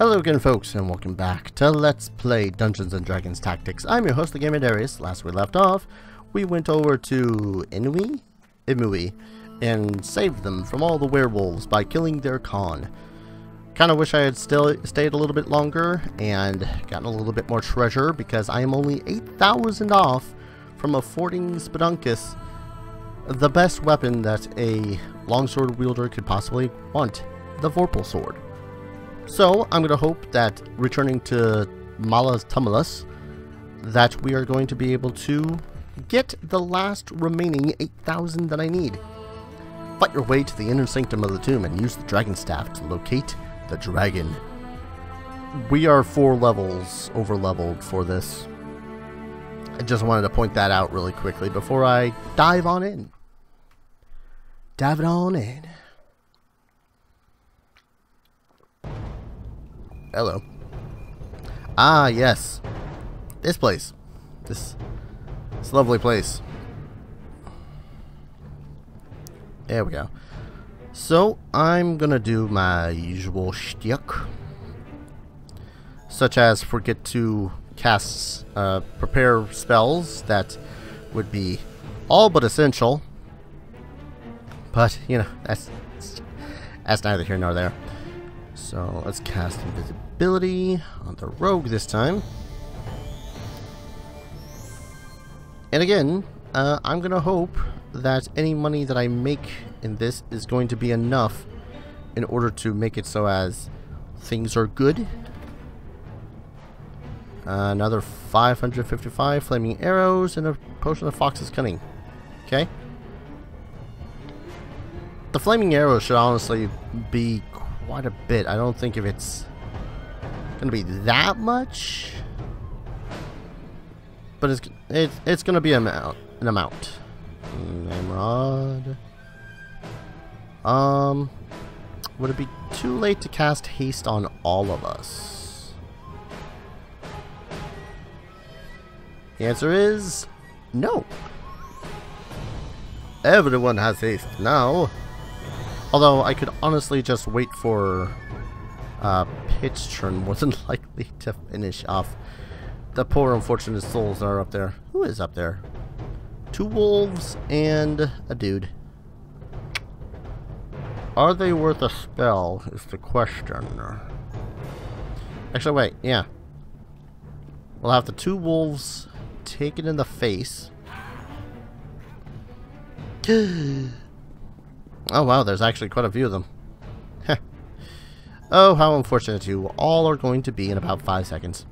Hello again folks and welcome back to Let's Play Dungeons & Dragons Tactics. I'm your host, the Gamer Darius. Last we left off, we went over to Inui? Imui and saved them from all the werewolves by killing their Khan. Kinda wish I had still stayed a little bit longer and gotten a little bit more treasure because I am only 8,000 off from affording Spelunkus the best weapon that a longsword wielder could possibly want, the Vorpal Sword. So, I'm going to hope that returning to Mala's Tumulus, that we are going to be able to get the last remaining 8,000 that I need. Fight your way to the inner sanctum of the tomb and use the dragon staff to locate the dragon. We are four levels over leveled for this. I just wanted to point that out really quickly before I dive on in. Dive on in. Hello. Ah, yes. This place. This, this lovely place. There we go. So, I'm gonna do my usual shtick. Such as forget to cast, uh, prepare spells that would be all but essential. But, you know, that's, that's neither here nor there. So let's cast invisibility on the rogue this time. And again, uh, I'm going to hope that any money that I make in this is going to be enough in order to make it so as things are good. Uh, another 555 flaming arrows and a potion of fox's cunning. Okay. The flaming arrows should honestly be quite a bit. I don't think if it's gonna be that much, but it's it's it's gonna be amount an amount. Namrod. Um, would it be too late to cast haste on all of us? The answer is no. Everyone has haste now. Although I could honestly just wait for uh, pitch turn more than likely to finish off the poor unfortunate souls that are up there. Who is up there? Two wolves and a dude. Are they worth a spell is the question. Actually, wait, yeah. We'll have the two wolves taken in the face. Oh wow, there's actually quite a few of them. Oh, how unfortunate you all are going to be in about five seconds.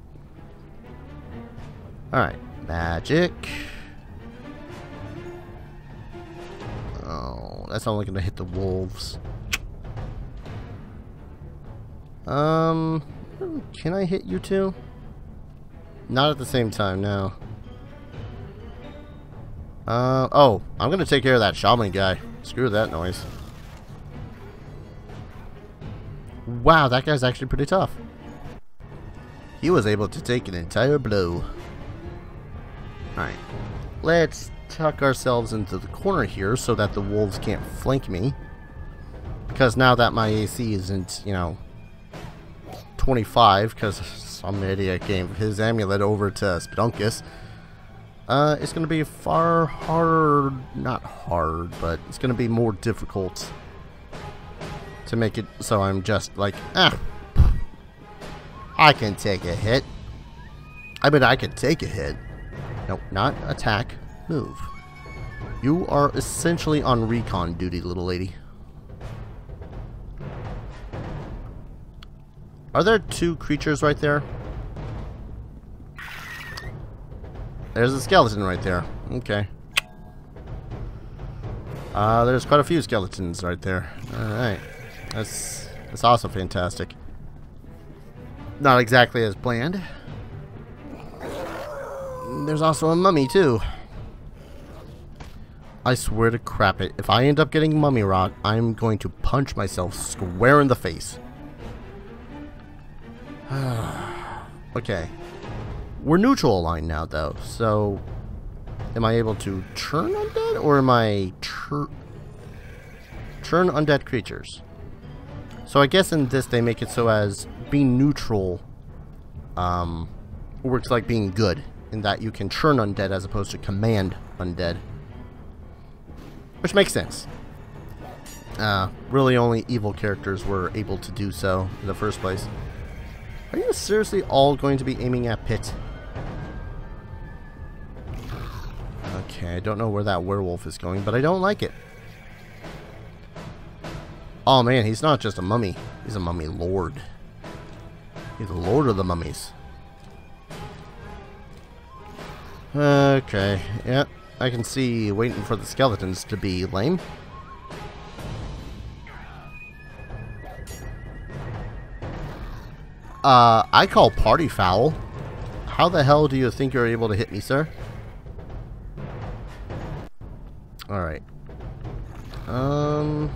Alright, magic. Oh, that's only going to hit the wolves. Um, can I hit you two? Not at the same time, no. Uh, oh, I'm going to take care of that shaman guy. Screw that noise. Wow, that guy's actually pretty tough. He was able to take an entire blow. Alright. Let's tuck ourselves into the corner here so that the wolves can't flank me. Because now that my AC isn't, you know, 25, because some idiot gave his amulet over to Spelunkus, uh, it's going to be far harder, not hard, but it's going to be more difficult to make it so I'm just like, ah, I can take a hit. I mean, I can take a hit. Nope, not attack, move. You are essentially on recon duty, little lady. Are there two creatures right there? There's a skeleton right there. Okay. Uh, there's quite a few skeletons right there. Alright. That's, that's also fantastic. Not exactly as planned. There's also a mummy, too. I swear to crap it. If I end up getting mummy rot, I'm going to punch myself square in the face. okay. We're neutral aligned now, though, so... Am I able to turn undead, or am I... turn undead creatures? So I guess in this they make it so as being neutral um, works like being good in that you can turn undead as opposed to command undead. Which makes sense. Uh, really only evil characters were able to do so in the first place. Are you seriously all going to be aiming at Pit? Okay, I don't know where that werewolf is going, but I don't like it. Oh man, he's not just a mummy. He's a mummy lord. He's the lord of the mummies. Okay, yeah, I can see waiting for the skeletons to be lame. Uh, I call party foul. How the hell do you think you're able to hit me, sir? Alright. Um...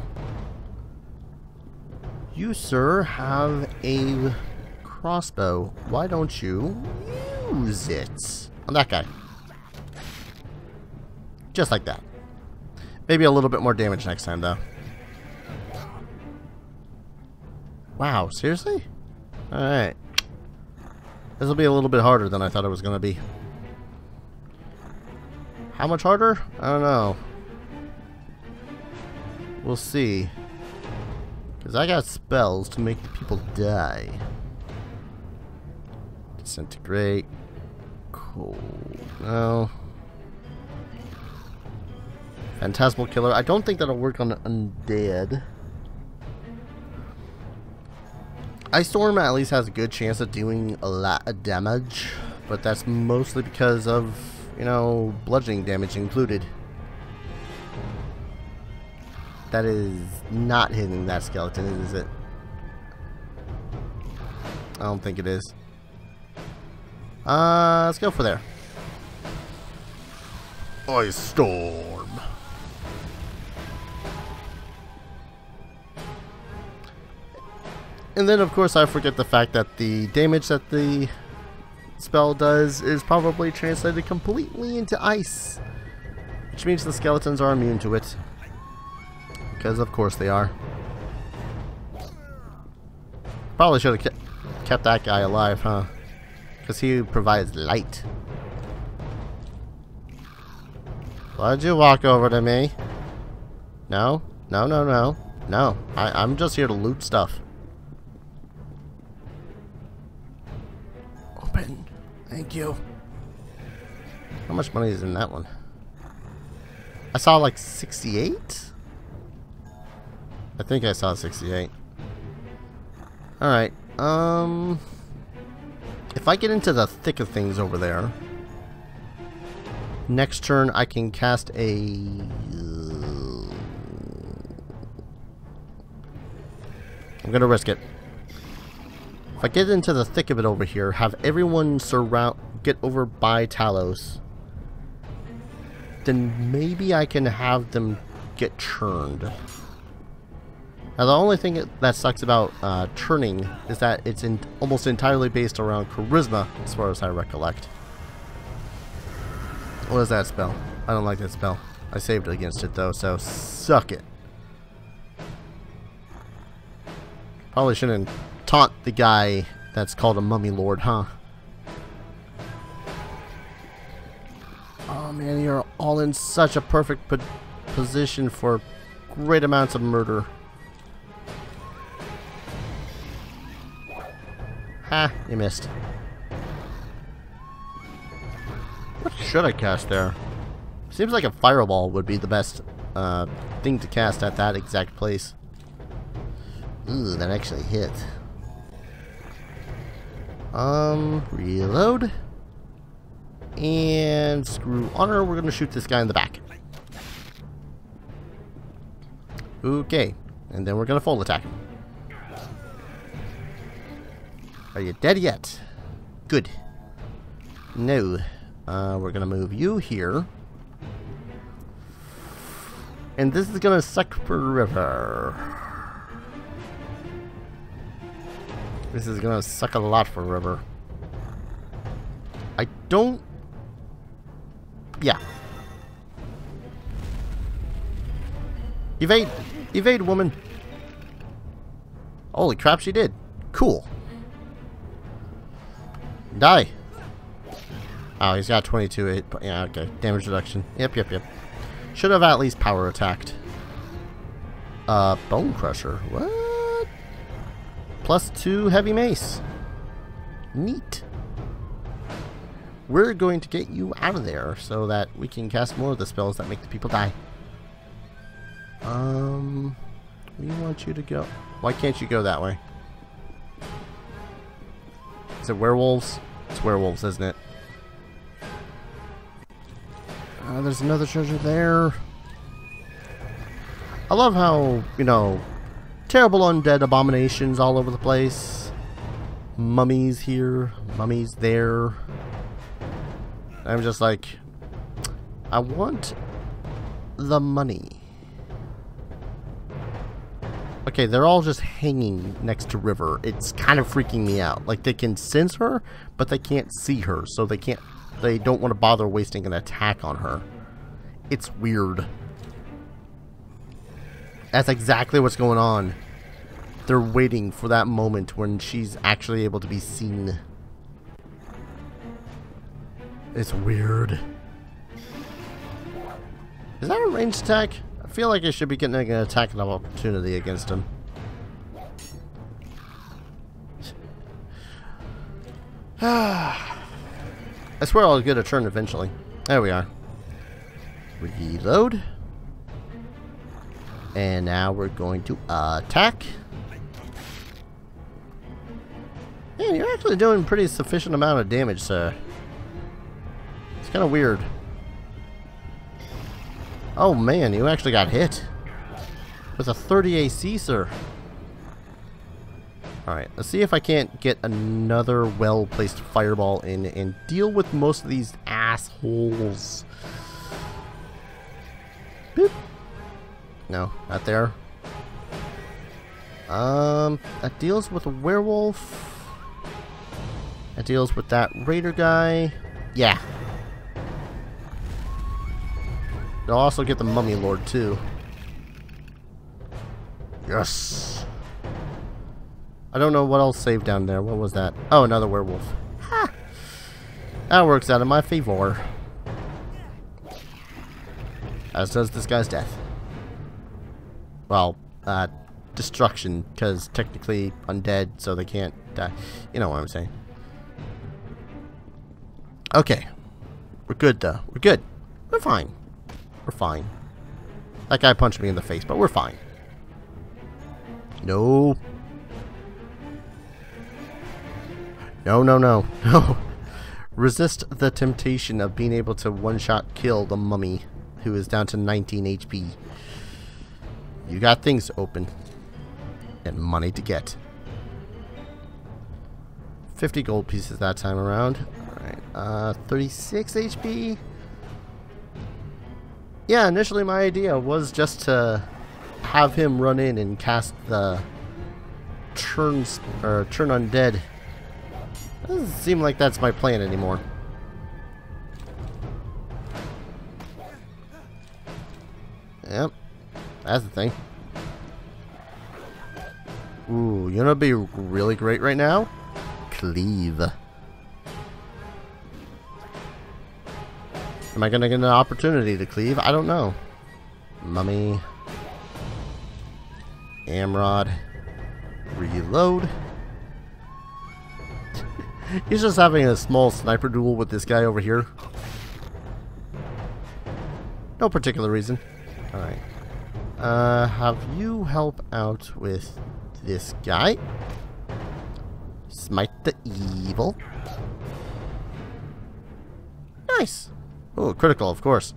You, sir, have a crossbow. Why don't you use it? On that guy. Just like that. Maybe a little bit more damage next time, though. Wow, seriously? Alright. This will be a little bit harder than I thought it was going to be. How much harder? I don't know. We'll see. Because I got spells to make people die. Disintegrate. Cold. No. Phantasmal Killer. I don't think that'll work on Undead. Ice Storm at least has a good chance of doing a lot of damage, but that's mostly because of, you know, bludgeoning damage included. That is not hitting that skeleton, is it? I don't think it is. Uh, let's go for there. Ice Storm. And then, of course, I forget the fact that the damage that the spell does is probably translated completely into ice. Which means the skeletons are immune to it. Because, of course, they are. Probably should have kept that guy alive, huh? Because he provides light. Why'd you walk over to me? No? No, no, no. No. I, I'm just here to loot stuff. Open. Thank you. How much money is in that one? I saw like 68? I think I saw 68. Alright, um... If I get into the thick of things over there, next turn I can cast a... I'm gonna risk it. If I get into the thick of it over here, have everyone surround, get over by Talos, then maybe I can have them get churned. Now the only thing that sucks about uh, churning is that it's almost entirely based around charisma, as far as I recollect. What is that spell? I don't like that spell. I saved against it though, so suck it. Probably shouldn't taunt the guy that's called a mummy lord, huh? Oh man, you're all in such a perfect po position for great amounts of murder. Ah, you missed. What should I cast there? Seems like a fireball would be the best uh, thing to cast at that exact place. Ooh, that actually hit. Um, reload. And screw honor, we're gonna shoot this guy in the back. Okay, and then we're gonna full attack him. Are you dead yet? Good. No. Uh, we're gonna move you here. And this is gonna suck forever. This is gonna suck a lot forever. I don't... Yeah. Evade! Evade, woman! Holy crap, she did. Cool. Die! Oh, he's got 22 8, yeah, okay. Damage reduction. Yep, yep, yep. Should have at least power attacked. Uh, Bone Crusher. What? Plus two heavy mace. Neat. We're going to get you out of there so that we can cast more of the spells that make the people die. Um, we want you to go. Why can't you go that way? Is it werewolves? It's werewolves, isn't it? Uh, there's another treasure there. I love how, you know, terrible undead abominations all over the place. Mummies here, mummies there. I'm just like, I want the money. Okay, they're all just hanging next to River. It's kind of freaking me out. Like, they can sense her, but they can't see her, so they can't... They don't want to bother wasting an attack on her. It's weird. That's exactly what's going on. They're waiting for that moment when she's actually able to be seen. It's weird. Is that a ranged attack? I feel like I should be getting an attack of opportunity against him. I swear I'll get a turn eventually. There we are. Reload. And now we're going to attack. Man, you're actually doing pretty sufficient amount of damage, sir. It's kind of weird. Oh man, you actually got hit. With a 30 AC, sir. Alright, let's see if I can't get another well-placed fireball in and deal with most of these assholes. Boop. No, not there. Um, that deals with a werewolf. That deals with that raider guy. Yeah. I'll also get the mummy lord too. Yes. I don't know what else saved down there. What was that? Oh, another werewolf. Ha! That works out in my favor. As does this guy's death. Well, uh, destruction, because technically undead, so they can't die. You know what I'm saying. Okay. We're good, though. We're good. We're fine. We're fine. That guy punched me in the face, but we're fine. No. No, no, no. No. Resist the temptation of being able to one-shot kill the mummy, who is down to 19 HP. You got things open. And money to get. 50 gold pieces that time around. Alright, uh, 36 HP. Yeah, initially my idea was just to have him run in and cast the turns or turn undead. Doesn't seem like that's my plan anymore. Yep. That's the thing. Ooh, you know be really great right now? Cleave. Am I gonna get an opportunity to cleave? I don't know. Mummy. Amrod. Reload. He's just having a small sniper duel with this guy over here. No particular reason. Alright. Uh, have you help out with this guy. Smite the evil. Nice. Oh, critical, of course.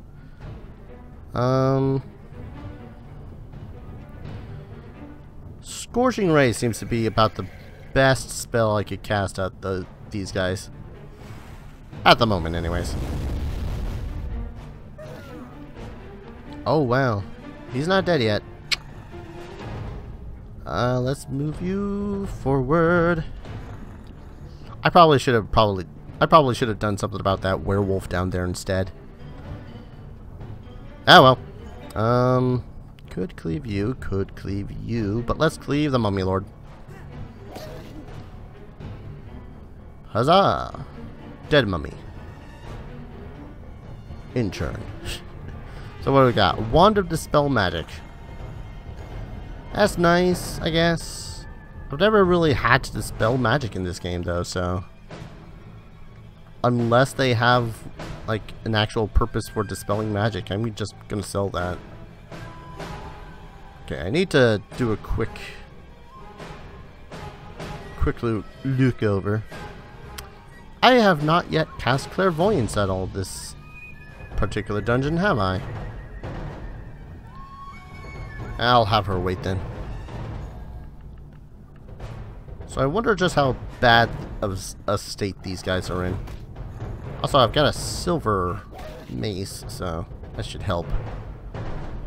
Um... Scorching Ray seems to be about the best spell I could cast at the these guys. At the moment, anyways. Oh, wow. He's not dead yet. Uh, let's move you forward. I probably should have probably I probably should have done something about that werewolf down there instead. Oh well. Um, could cleave you, could cleave you, but let's cleave the mummy lord. Huzzah! Dead mummy. Intern. so what do we got? Wand of Dispel Magic. That's nice, I guess. I've never really had to dispel magic in this game, though, so... Unless they have, like, an actual purpose for dispelling magic, I'm just gonna sell that. Okay, I need to do a quick... Quick look over. I have not yet cast Clairvoyance at all this particular dungeon, have I? I'll have her wait then. So I wonder just how bad of a state these guys are in. Also, I've got a silver mace, so that should help.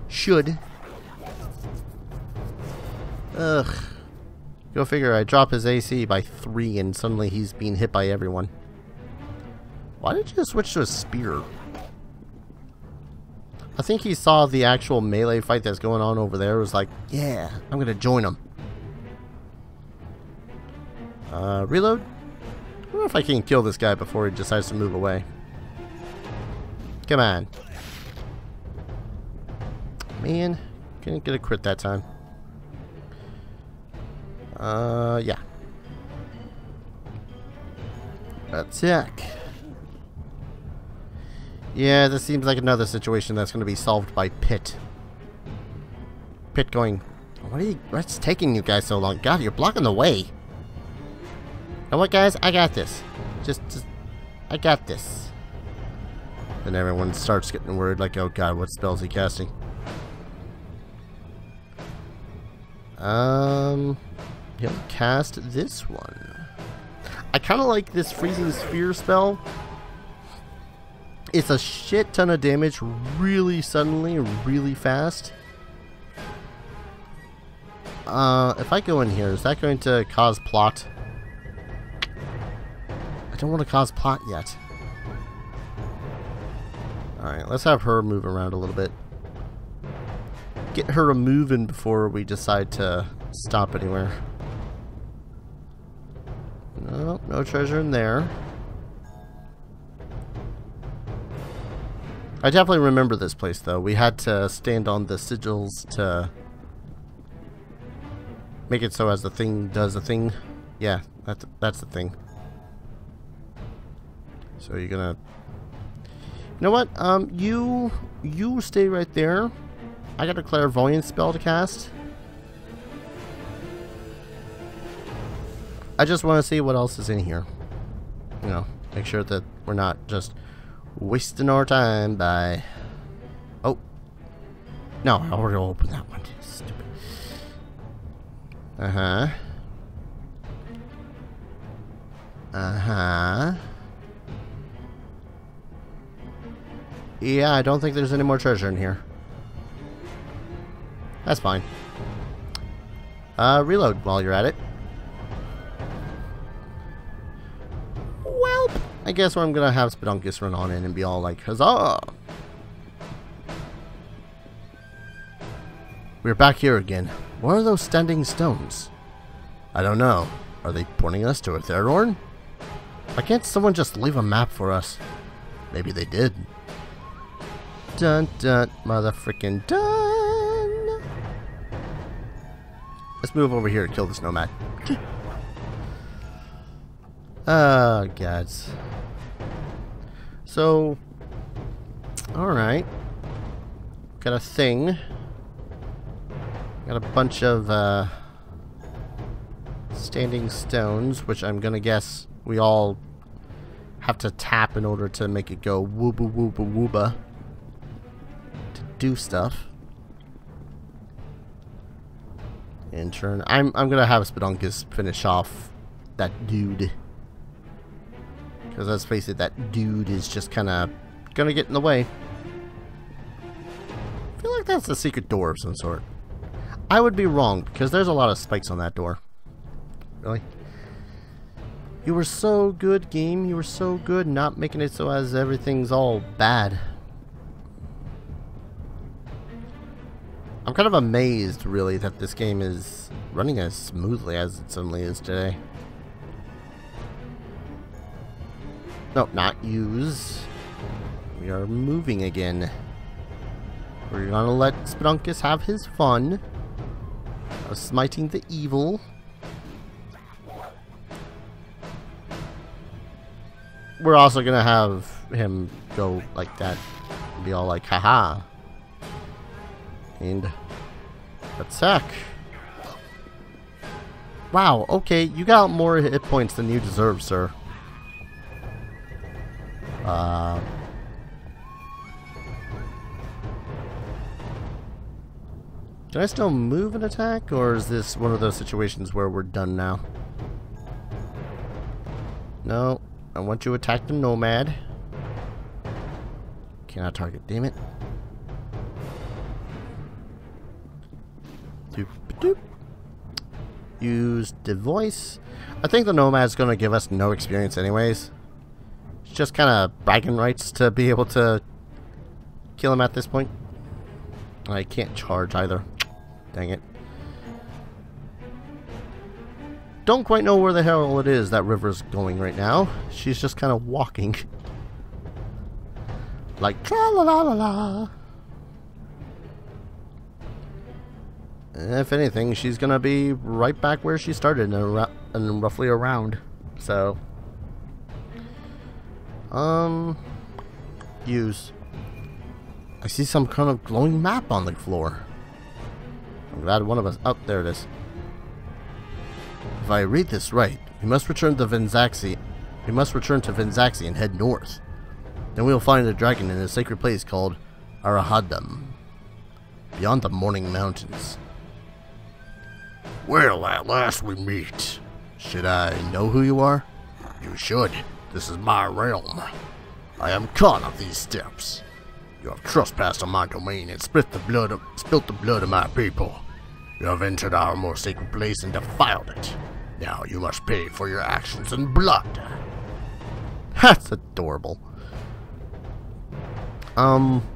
Should. Ugh. Go figure, I drop his AC by 3 and suddenly he's being hit by everyone. Why did you switch to a spear? I think he saw the actual melee fight that's going on over there. It was like, yeah, I'm gonna join him. Uh, reload? If I can kill this guy before he decides to move away. Come on. Man, couldn't get a crit that time. Uh, yeah. Attack. Yeah, this seems like another situation that's going to be solved by Pit. Pit going, what are you, what's taking you guys so long? God, you're blocking the way. Know what, guys? I got this. Just, just, I got this. Then everyone starts getting worried, like, oh god, what spells he casting? Um, he'll cast this one. I kind of like this freezing sphere spell it's a shit ton of damage really suddenly, really fast. Uh, if I go in here, is that going to cause plot? Don't want to cause plot yet. Alright, let's have her move around a little bit. Get her a moving before we decide to stop anywhere. No, no treasure in there. I definitely remember this place, though. We had to stand on the sigils to make it so as the thing does the thing. Yeah, that's, that's the thing. So you're gonna... You know what? Um, you... You stay right there. I got a clairvoyance spell to cast. I just want to see what else is in here. You know, make sure that we're not just wasting our time by... Oh. No, I already opened that one. Stupid. Uh-huh. Uh-huh. Yeah, I don't think there's any more treasure in here. That's fine. Uh, reload while you're at it. Well, I guess I'm gonna have Spelunkus run on in and be all like, Huzzah! We're back here again. What are those standing stones? I don't know. Are they pointing us to a Theodorn? Why can't someone just leave a map for us? Maybe they did. Dun dun, motherfucking dun! Let's move over here and kill this nomad. Oh, gods. So, alright. Got a thing. Got a bunch of uh, standing stones, which I'm gonna guess we all have to tap in order to make it go wooba wooba wooba do stuff. In turn, I'm I'm gonna have Spelunkus finish off that dude. Because let's face it, that dude is just kind of gonna get in the way. I feel like that's a secret door of some sort. I would be wrong, because there's a lot of spikes on that door. Really? You were so good, game. You were so good not making it so as everything's all bad. I'm kind of amazed, really, that this game is running as smoothly as it suddenly is today. No, not use. We are moving again. We're gonna let Spelunkus have his fun of smiting the evil. We're also gonna have him go like that and be all like, haha. And attack. Wow, okay, you got more hit points than you deserve, sir. Uh, can I still move an attack, or is this one of those situations where we're done now? No, I want you to attack the Nomad. Cannot target, damn it. Doop. Use the voice. I think the Nomad's gonna give us no experience anyways. It's just kind of bragging rights to be able to kill him at this point. I can't charge either. Dang it. Don't quite know where the hell it is that River's going right now. She's just kind of walking. Like tra la la la la. If anything, she's gonna be right back where she started and roughly around. So, um, use. I see some kind of glowing map on the floor. I'm glad one of us. Oh, there it is. If I read this right, we must return to Venzaxi. We must return to Venzaxi and head north. Then we will find a dragon in a sacred place called Arahadam, beyond the Morning Mountains. Well, at last we meet. Should I know who you are? You should. This is my realm. I am Khan of these steppes. You have trespassed on my domain and spilt the blood of, spilt the blood of my people. You have entered our more sacred place and defiled it. Now you must pay for your actions in blood. That's adorable. Um,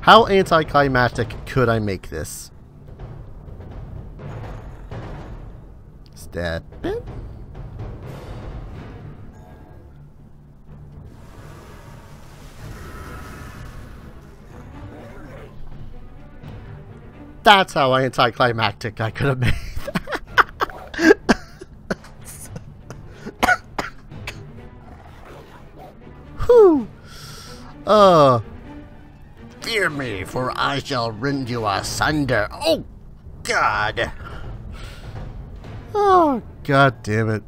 how anticlimactic could I make this? Step in. That's how anticlimactic I could have made Whew. Uh. Fear me, for I shall rend you asunder. Oh, God. Oh, God damn it.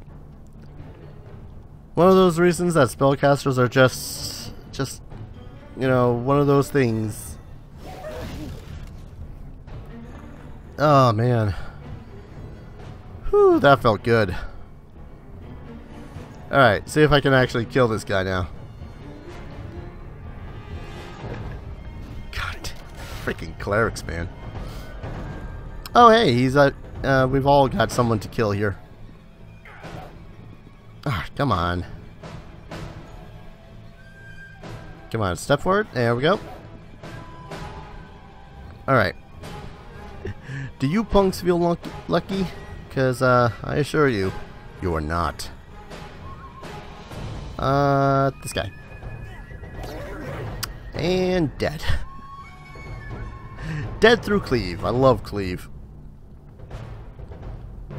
One of those reasons that spellcasters are just, just, you know, one of those things Oh, man. Whew, that felt good. Alright, see if I can actually kill this guy now. God, freaking clerics, man. Oh, hey, he's a... Uh, we've all got someone to kill here. Ah, come on. Come on, step forward. There we go. Alright. Do you punks feel lucky? Because, uh, I assure you, you are not. Uh, this guy. And dead. dead through cleave. I love cleave.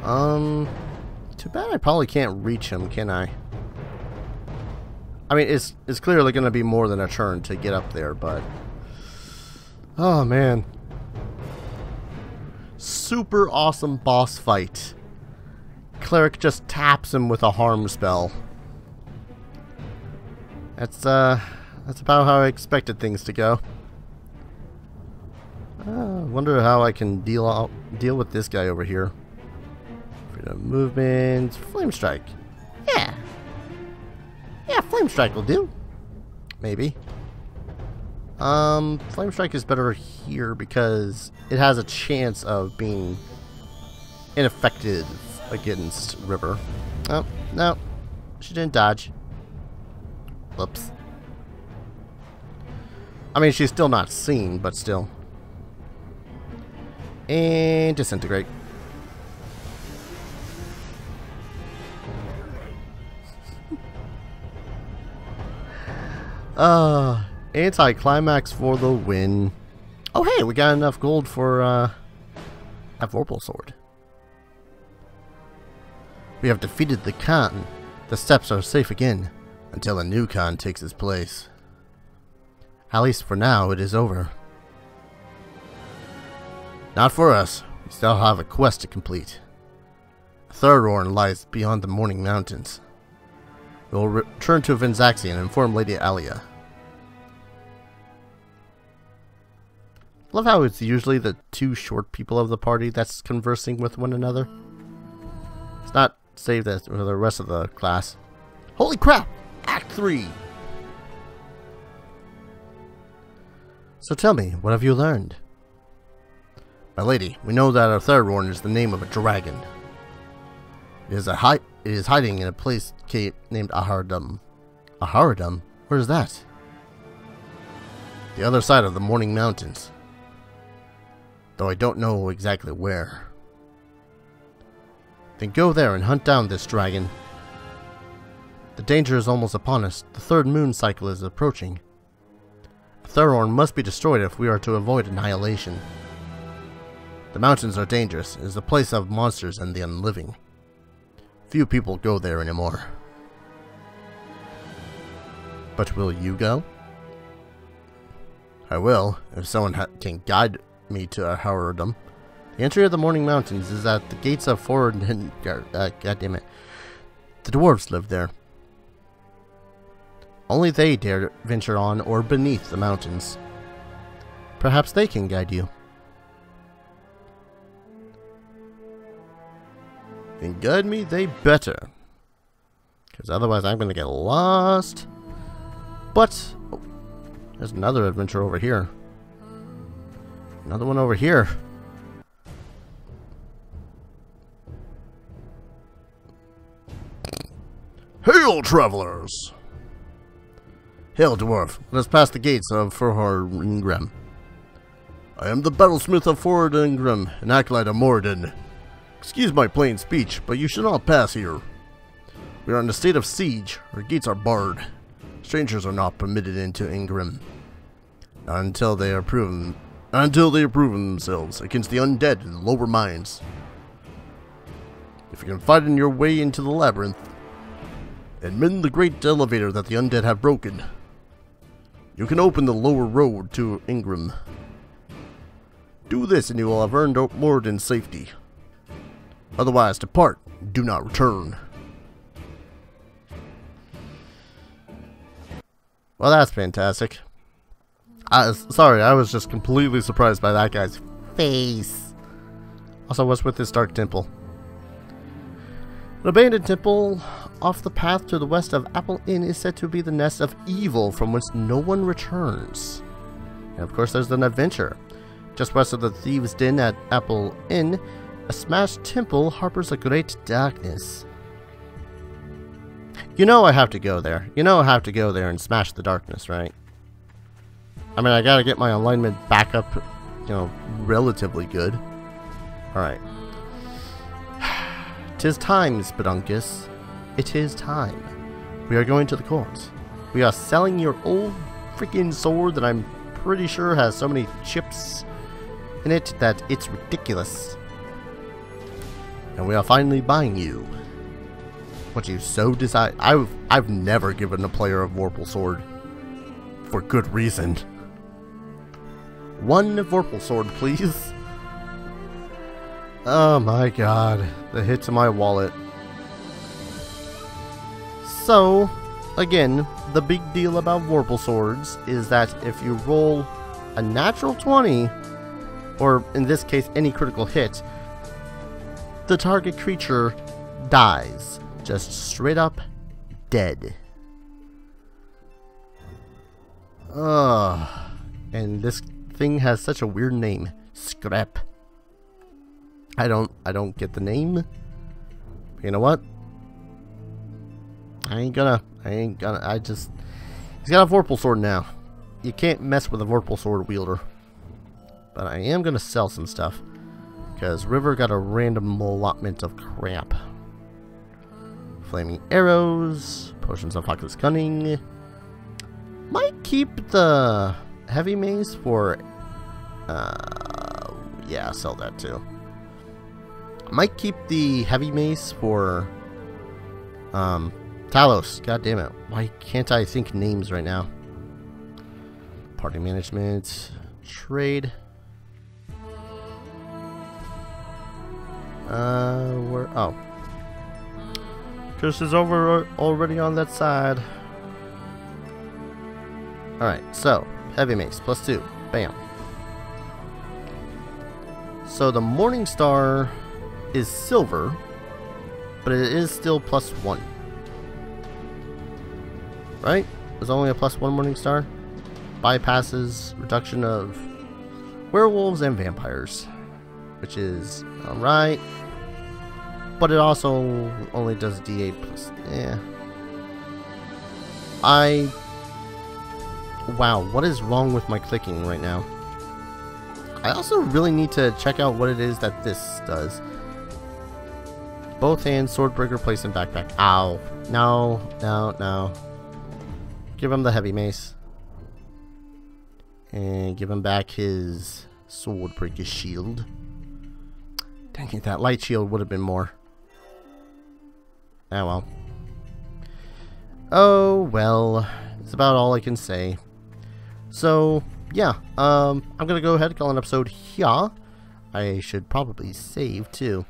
Um, too bad I probably can't reach him, can I? I mean, it's, it's clearly going to be more than a turn to get up there, but... Oh, man super awesome boss fight. Cleric just taps him with a harm spell. That's, uh, that's about how I expected things to go. Uh, wonder how I can deal out, deal with this guy over here. Freedom movement, flame strike. Yeah. Yeah, flame strike will do. Maybe. Um, Flame Strike is better here because it has a chance of being ineffective against River. Oh, no. She didn't dodge. Whoops. I mean, she's still not seen, but still. And disintegrate. Uh, anti-climax for the win. Oh hey, we got enough gold for uh, a Vorpal sword. We have defeated the Khan. The steps are safe again, until a new Khan takes its place. At least for now, it is over. Not for us. We still have a quest to complete. Thurorn lies beyond the Morning Mountains. We will return to Vinzaxi and inform Lady Alia. Love how it's usually the two short people of the party that's conversing with one another. It's not saved as for the rest of the class. Holy crap! Act 3! So tell me, what have you learned? My lady, we know that Thurorn is the name of a dragon. It is hi it is hiding in a place named Aharadum. Aharadum? Where is that? The other side of the Morning Mountains. Though I don't know exactly where. Then go there and hunt down this dragon. The danger is almost upon us. The third moon cycle is approaching. Thurorn must be destroyed if we are to avoid annihilation. The mountains are dangerous. It is a place of monsters and the unliving. Few people go there anymore. But will you go? I will, if someone can guide me to Aharadum. The entry of the Morning Mountains is at the gates of Forward and uh, God damn it. The dwarves live there. Only they dare venture on or beneath the mountains. Perhaps they can guide you. Then guide me they better. Because otherwise I'm going to get lost. But, oh, there's another adventure over here. Another one over here. Hail, travelers! Hail, dwarf. Let us pass the gates of Furhar Ingram. I am the battlesmith of Ford Ingram, an acolyte of Moradin. Excuse my plain speech, but you should not pass here. We are in a state of siege. Our gates are barred. Strangers are not permitted into Ingram. Until they are proven until they have proven themselves against the undead in the lower mines. If you can find your way into the labyrinth, and mend the great elevator that the undead have broken, you can open the lower road to Ingram. Do this and you will have earned more than safety. Otherwise, depart. Do not return. Well, that's fantastic. I, sorry, I was just completely surprised by that guy's face. Also, what's with this dark temple? An abandoned temple off the path to the west of Apple Inn is said to be the nest of evil from which no one returns. And of course, there's an adventure. Just west of the Thieves' Den at Apple Inn, a smashed temple harbors a great darkness. You know I have to go there. You know I have to go there and smash the darkness, right? I mean, I gotta get my alignment back up, you know, relatively good. Alright. Tis time, Spelunkus. It is time. We are going to the court. We are selling your old freaking sword that I'm pretty sure has so many chips in it that it's ridiculous. And we are finally buying you. What you so decide I've I've never given a player a Vorpal sword. For good reason. One Vorpal Sword, please. Oh my god, the hit to my wallet. So, again, the big deal about Vorpal Swords is that if you roll a natural 20, or in this case any critical hit, the target creature dies. Just straight up dead. Ugh. And this thing has such a weird name. Scrap. I don't I don't get the name. You know what? I ain't gonna I ain't gonna I just He's got a Vorpal sword now. You can't mess with a Vorpal sword wielder. But I am gonna sell some stuff. Because River got a random allotment of crap. Flaming arrows, potions of Hawkless Cunning. Might keep the heavy mace for... Uh, yeah, sell that too. Might keep the heavy mace for... Um, Talos. God damn it. Why can't I think names right now? Party management. Trade. Uh, where? Oh. Chris is over already on that side. Alright, so, heavy mace, plus two. Bam. So the Morning Star is silver, but it is still plus one. Right? There's only a plus one Morning Star. Bypasses reduction of werewolves and vampires, which is alright. But it also only does D8 plus. Yeah. I. Wow, what is wrong with my clicking right now? I also really need to check out what it is that this does. Both hands, swordbreaker, place in backpack. Ow. No, no, no. Give him the heavy mace. And give him back his swordbreaker shield. Dang it, that light shield would have been more. Ah well. Oh well, it's about all I can say. So, yeah, um, I'm gonna go ahead and call an episode here. I should probably save too.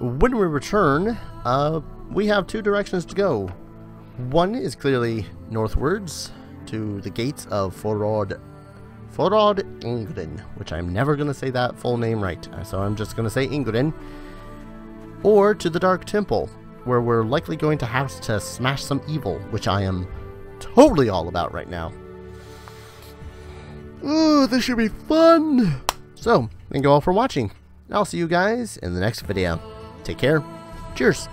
When we return, uh, we have two directions to go. One is clearly northwards to the gates of Forod, Forod Ingrin, which I'm never gonna say that full name right, so I'm just gonna say Ingrin. Or to the Dark Temple, where we're likely going to have to smash some evil, which I am totally all about right now. Ooh, this should be fun! So, thank you all for watching. I'll see you guys in the next video. Take care. Cheers!